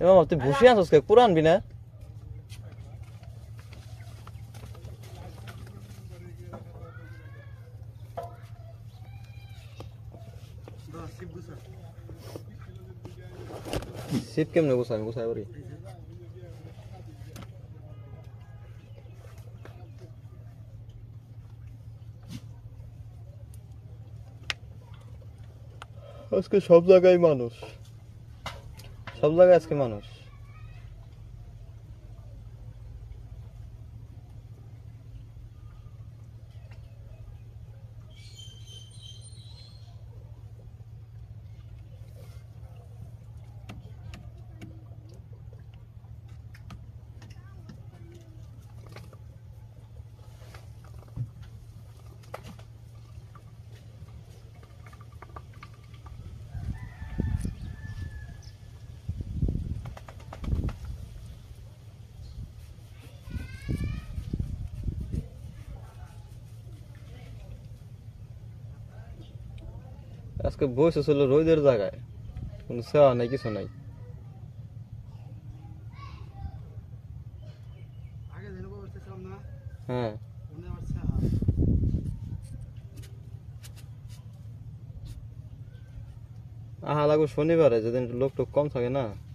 এ মামা তুই ভুসি আনছস কে পুরা আনবি না সিপ কেমনে গুছাবি গুছাই পারি আজকে সব জায়গায় মানুষ। সব জায়গায় আজকে মানুষ। আজকে বসে ছিল রোদের জায়গায়। কোনো সেওয়া নাই কিছু নাই। হ্যাঁ। আহা লাগবে শনিবারে যেদিন লোক টোক কম থাকে না।